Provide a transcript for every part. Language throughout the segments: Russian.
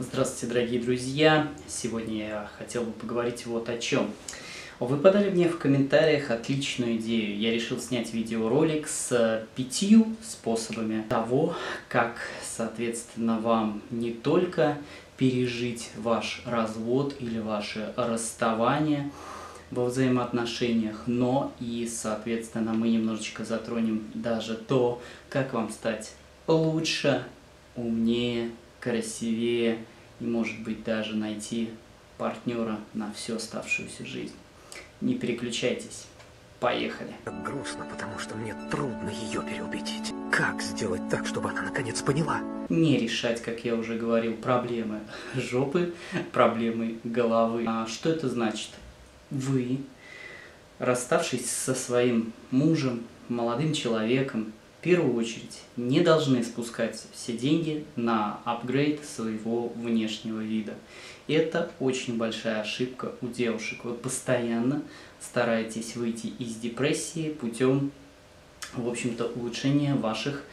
Здравствуйте, дорогие друзья! Сегодня я хотел бы поговорить вот о чем. Вы подали мне в комментариях отличную идею. Я решил снять видеоролик с пятью способами того, как, соответственно, вам не только пережить ваш развод или ваше расставание во взаимоотношениях, но и, соответственно, мы немножечко затронем даже то, как вам стать лучше, умнее, красивее и, может быть, даже найти партнера на всю оставшуюся жизнь. Не переключайтесь. Поехали. Грустно, потому что мне трудно ее переубедить. Как сделать так, чтобы она наконец поняла? Не решать, как я уже говорил, проблемы жопы, проблемы головы. А что это значит? Вы, расставшись со своим мужем, молодым человеком, в первую очередь не должны спускать все деньги на апгрейд своего внешнего вида. Это очень большая ошибка у девушек. Вы постоянно стараетесь выйти из депрессии путем, в общем-то, улучшения ваших,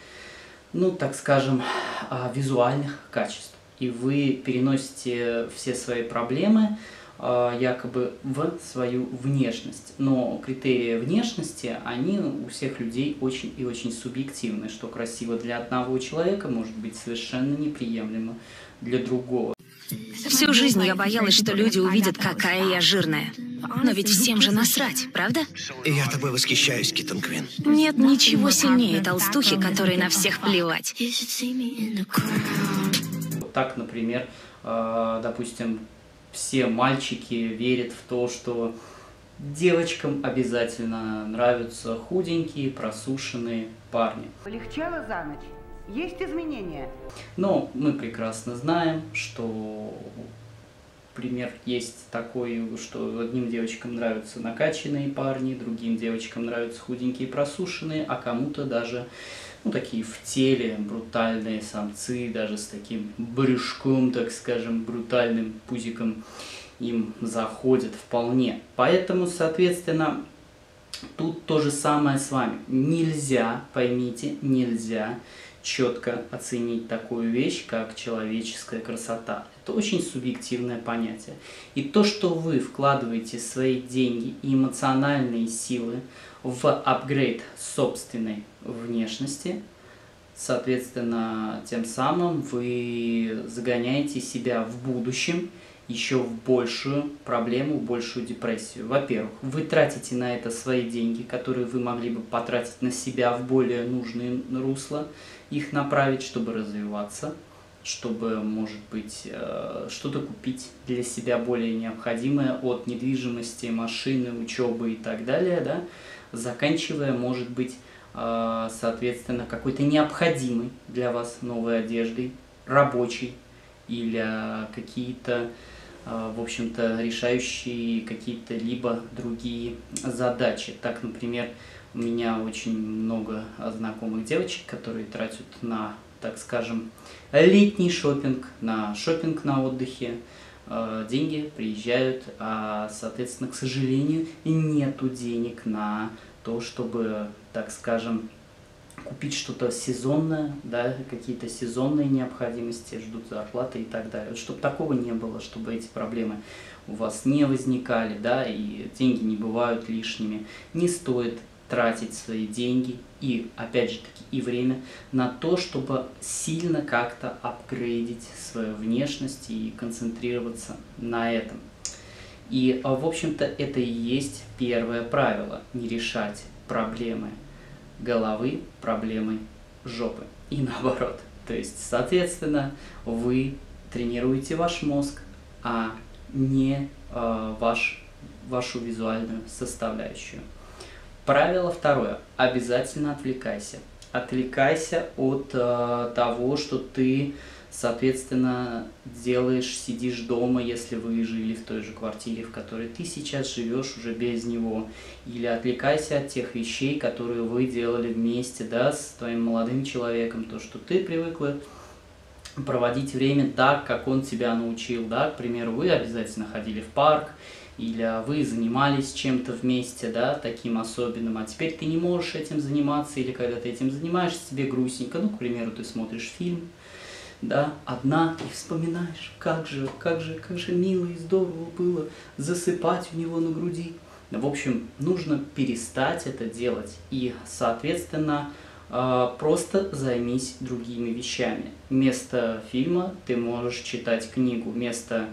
ну, так скажем, а, визуальных качеств. И вы переносите все свои проблемы якобы в свою внешность. Но критерии внешности, они у всех людей очень и очень субъективны. Что красиво для одного человека может быть совершенно неприемлемо для другого. Всю жизнь я боялась, что люди увидят, какая я жирная. Но ведь всем же насрать, правда? Я тобой восхищаюсь, Киттон Квин. Нет ничего сильнее толстухи, которой на всех плевать. Так, например, а, допустим, все мальчики верят в то, что девочкам обязательно нравятся худенькие, просушенные парни. Полегчало за ночь? Есть изменения? Но мы прекрасно знаем, что пример есть такой, что одним девочкам нравятся накачанные парни, другим девочкам нравятся худенькие, просушенные, а кому-то даже ну, такие в теле брутальные самцы, даже с таким брюшком, так скажем, брутальным пузиком им заходят вполне. Поэтому, соответственно, тут то же самое с вами. Нельзя, поймите, нельзя четко оценить такую вещь, как человеческая красота. Это очень субъективное понятие. И то, что вы вкладываете свои деньги и эмоциональные силы в апгрейд собственной внешности, соответственно, тем самым вы загоняете себя в будущем еще в большую проблему, в большую депрессию. Во-первых, вы тратите на это свои деньги, которые вы могли бы потратить на себя в более нужные русла, их направить, чтобы развиваться, чтобы, может быть, э, что-то купить для себя более необходимое от недвижимости, машины, учебы и так далее, да, заканчивая, может быть, э, соответственно, какой-то необходимой для вас новой одеждой, рабочей или какие-то а, в общем-то, решающие какие-то либо другие задачи. Так, например, у меня очень много знакомых девочек, которые тратят на, так скажем, летний шопинг, на шопинг на отдыхе, а, деньги приезжают, а, соответственно, к сожалению, нету денег на то, чтобы, так скажем, купить что-то сезонное, да, какие-то сезонные необходимости, ждут зарплаты и так далее. Вот, чтобы такого не было, чтобы эти проблемы у вас не возникали, да, и деньги не бывают лишними. Не стоит тратить свои деньги и, опять же таки, и время на то, чтобы сильно как-то апгрейдить свою внешность и концентрироваться на этом. И, а, в общем-то, это и есть первое правило – не решать проблемы головы проблемой жопы. И наоборот. То есть, соответственно, вы тренируете ваш мозг, а не э, ваш, вашу визуальную составляющую. Правило второе. Обязательно отвлекайся. Отвлекайся от э, того, что ты соответственно, делаешь, сидишь дома, если вы жили в той же квартире, в которой ты сейчас живешь уже без него, или отвлекайся от тех вещей, которые вы делали вместе, да, с твоим молодым человеком, то, что ты привыкла проводить время так, как он тебя научил, да, к примеру, вы обязательно ходили в парк, или вы занимались чем-то вместе, да, таким особенным, а теперь ты не можешь этим заниматься, или когда ты этим занимаешься, тебе грустненько, ну, к примеру, ты смотришь фильм, да, одна, и вспоминаешь, как же, как же, как же мило и здорово было засыпать у него на груди. В общем, нужно перестать это делать и, соответственно, а, просто займись другими вещами. Вместо фильма ты можешь читать книгу, вместо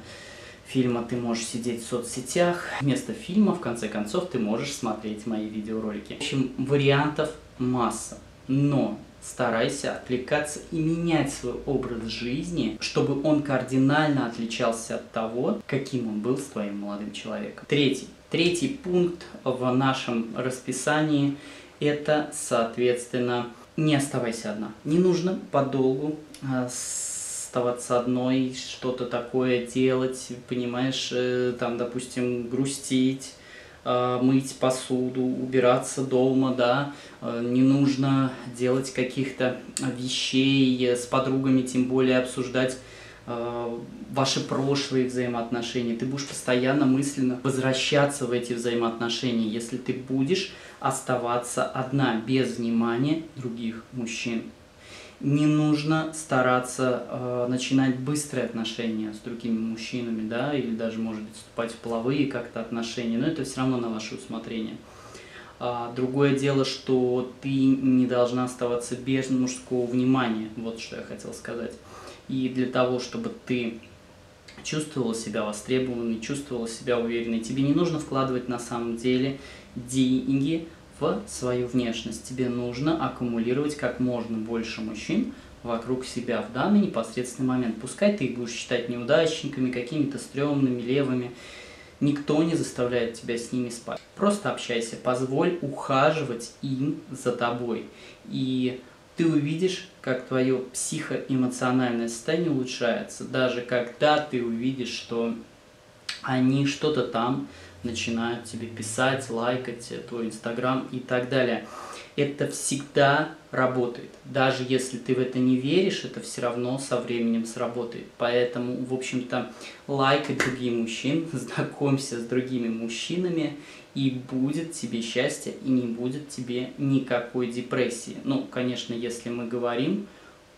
фильма ты можешь сидеть в соцсетях, вместо фильма, в конце концов, ты можешь смотреть мои видеоролики. В общем, вариантов масса, но старайся отвлекаться и менять свой образ жизни, чтобы он кардинально отличался от того, каким он был с твоим молодым человеком. Третий. Третий пункт в нашем расписании – это, соответственно, не оставайся одна. Не нужно подолгу э, оставаться одной, что-то такое делать, понимаешь, э, там, допустим, грустить, э, мыть посуду, убираться дома, да, не нужно делать каких-то вещей с подругами, тем более обсуждать ваши прошлые взаимоотношения. Ты будешь постоянно мысленно возвращаться в эти взаимоотношения, если ты будешь оставаться одна, без внимания других мужчин. Не нужно стараться э, начинать быстрые отношения с другими мужчинами, да, или даже, может быть, вступать в половые как-то отношения, но это все равно на ваше усмотрение. А, другое дело, что ты не должна оставаться без мужского внимания, вот что я хотел сказать. И для того, чтобы ты чувствовала себя востребованной, чувствовала себя уверенной, тебе не нужно вкладывать на самом деле деньги свою внешность. Тебе нужно аккумулировать как можно больше мужчин вокруг себя в данный непосредственный момент. Пускай ты их будешь считать неудачниками, какими-то стрёмными, левыми. Никто не заставляет тебя с ними спать. Просто общайся, позволь ухаживать им за тобой. И ты увидишь, как твое психоэмоциональное состояние улучшается, даже когда ты увидишь, что они что-то там начинают тебе писать, лайкать твой инстаграм и так далее. Это всегда работает. Даже если ты в это не веришь, это все равно со временем сработает. Поэтому, в общем-то, лайкай других мужчин, знакомься с другими мужчинами, и будет тебе счастье, и не будет тебе никакой депрессии. Ну, конечно, если мы говорим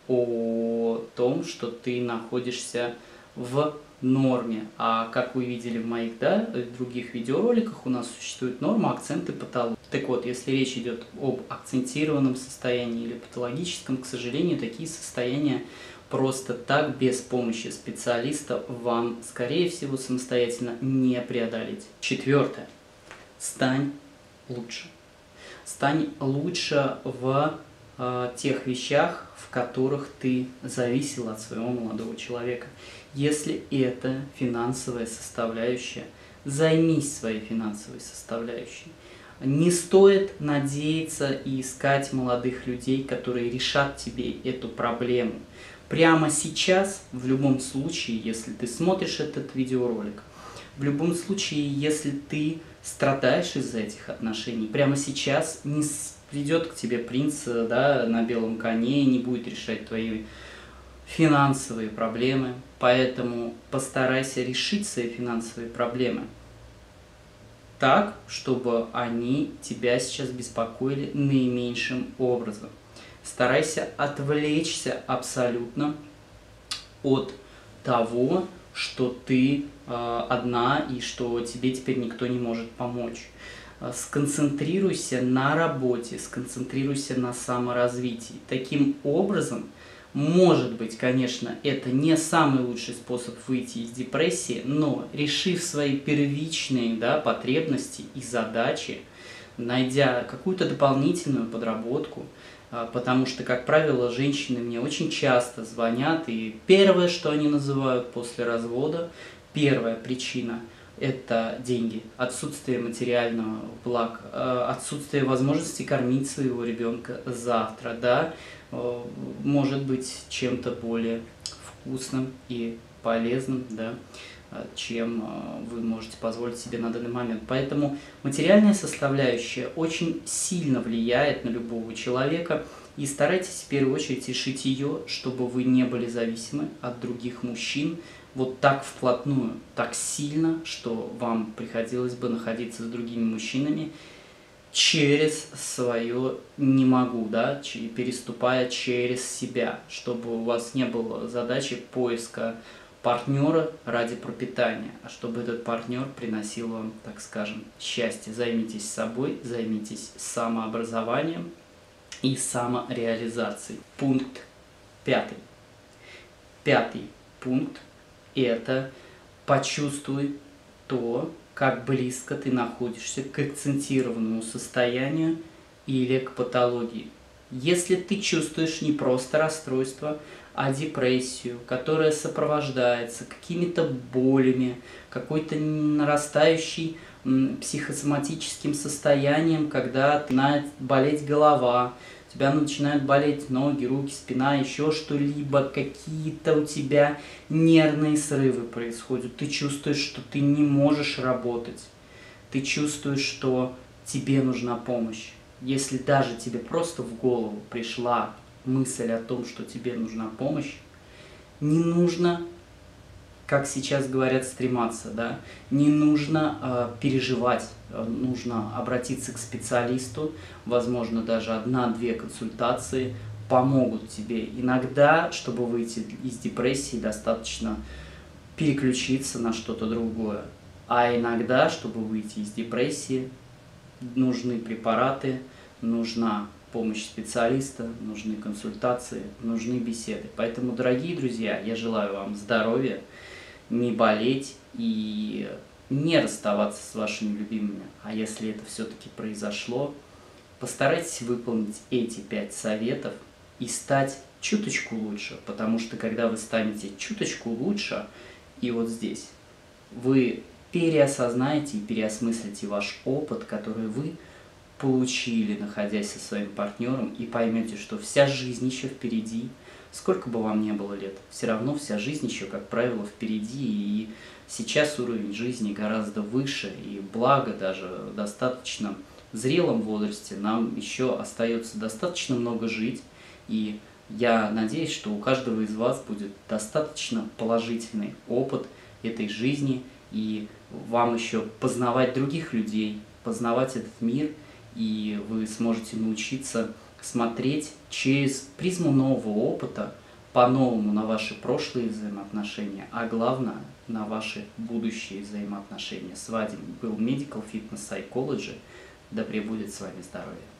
о том, что ты находишься в норме. А как вы видели в моих да, других видеороликах, у нас существует норма, акценты, патологии. Так вот, если речь идет об акцентированном состоянии или патологическом, к сожалению, такие состояния просто так, без помощи специалиста, вам, скорее всего, самостоятельно не преодолеть. Четвертое. Стань лучше. Стань лучше в э, тех вещах, в которых ты зависел от своего молодого человека. Если это финансовая составляющая, займись своей финансовой составляющей. Не стоит надеяться и искать молодых людей, которые решат тебе эту проблему. Прямо сейчас, в любом случае, если ты смотришь этот видеоролик, в любом случае, если ты страдаешь из-за этих отношений, прямо сейчас не придет к тебе принц да, на белом коне, не будет решать твои финансовые проблемы, поэтому постарайся решить свои финансовые проблемы так, чтобы они тебя сейчас беспокоили наименьшим образом. Старайся отвлечься абсолютно от того, что ты э, одна и что тебе теперь никто не может помочь. Э, сконцентрируйся на работе, сконцентрируйся на саморазвитии. Таким образом, может быть, конечно, это не самый лучший способ выйти из депрессии, но решив свои первичные да, потребности и задачи, найдя какую-то дополнительную подработку, а, потому что, как правило, женщины мне очень часто звонят, и первое, что они называют после развода, первая причина – это деньги, отсутствие материального блага, а, отсутствие возможности кормить своего ребенка завтра, да, Э, может быть чем-то более вкусным и полезным, да, э, чем э, вы можете позволить себе на данный момент. Поэтому материальная составляющая очень сильно влияет на любого человека, и старайтесь в первую очередь решить ее, чтобы вы не были зависимы от других мужчин вот так вплотную, так сильно, что вам приходилось бы находиться с другими мужчинами через свое не могу, да, переступая через себя, чтобы у вас не было задачи поиска партнера ради пропитания, а чтобы этот партнер приносил вам, так скажем, счастье. Займитесь собой, займитесь самообразованием и самореализацией. Пункт пятый. Пятый пункт – это почувствуй то, как близко ты находишься к акцентированному состоянию или к патологии. Если ты чувствуешь не просто расстройство, а депрессию, которая сопровождается какими-то болями, какой-то нарастающей психосоматическим состоянием, когда начинает болеть голова, тебя начинают болеть ноги, руки, спина, еще что-либо, какие-то у тебя нервные срывы происходят, ты чувствуешь, что ты не можешь работать, ты чувствуешь, что тебе нужна помощь. Если даже тебе просто в голову пришла мысль о том, что тебе нужна помощь, не нужно, как сейчас говорят, стрематься, да, не нужно э, переживать, э, нужно обратиться к специалисту, возможно, даже одна-две консультации помогут тебе. Иногда, чтобы выйти из депрессии, достаточно переключиться на что-то другое. А иногда, чтобы выйти из депрессии, нужны препараты, нужна помощь специалиста, нужны консультации, нужны беседы. Поэтому, дорогие друзья, я желаю вам здоровья, не болеть и не расставаться с вашими любимыми. А если это все-таки произошло, постарайтесь выполнить эти пять советов и стать чуточку лучше, потому что когда вы станете чуточку лучше, и вот здесь, вы переосознаете и переосмыслите ваш опыт, который вы получили, находясь со своим партнером, и поймете, что вся жизнь еще впереди, сколько бы вам ни было лет, все равно вся жизнь еще, как правило, впереди, и сейчас уровень жизни гораздо выше, и благо даже достаточно зрелом возрасте нам еще остается достаточно много жить, и я надеюсь, что у каждого из вас будет достаточно положительный опыт этой жизни, и вам еще познавать других людей, познавать этот мир – и вы сможете научиться смотреть через призму нового опыта, по-новому на ваши прошлые взаимоотношения, а главное на ваши будущие взаимоотношения. С вами был Medical Fitness Psychology. Да пребудет с вами здоровье.